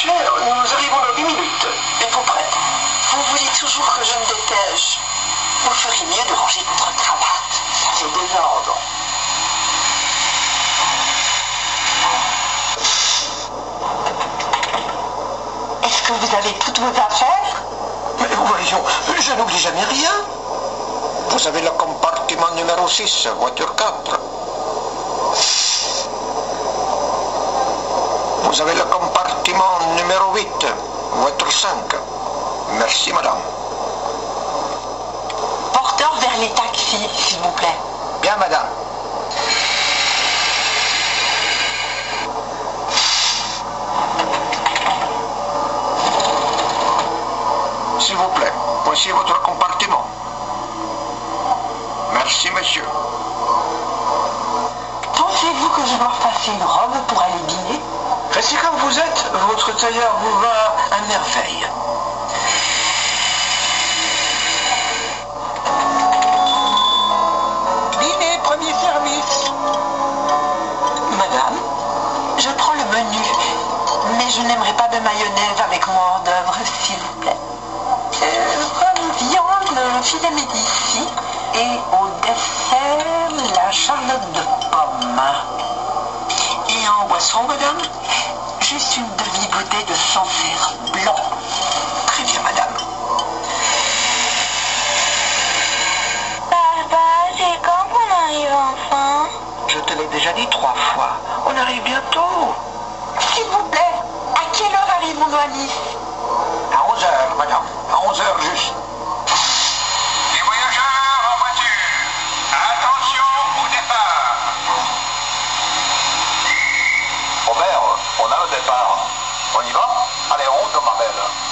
chère, nous arrivons dans 10 minutes. Êtes-vous prête Vous vous dites toujours que je me détège? Vous feriez mieux de ranger votre cravate. Ça fait désordre. Est-ce que vous avez toutes vos affaires? Mais voyons, je n'oublie jamais rien. Vous avez le compartiment numéro 6, voiture 4. Vous avez le compartiment numéro 8, voiture 5. Merci, madame. Porteur vers les taxis, s'il vous plaît. Bien, madame. S'il vous plaît, voici votre compartiment. Merci, monsieur. Pensez-vous que je dois passer une robe pour aller dîner? Restez comme vous êtes, votre tailleur vous va à merveille. Dîner, premier service. Madame, je prends le menu, mais je n'aimerais pas de mayonnaise avec mon hors d'œuvre, s'il vous plaît. Euh, viande, filet médici, et au dessert, la charlotte de pomme. Boisson, madame Juste une demi-bouteille de Sancerre blanc. Très bien, madame. Papa, c'est quand qu'on arrive enfin Je te l'ai déjà dit trois fois. On arrive bientôt. S'il vous plaît, à quelle heure arrivons-nous à Nice À 11 heures, madame. À 11 heures juste. On y va? Allez, on route, ma belle.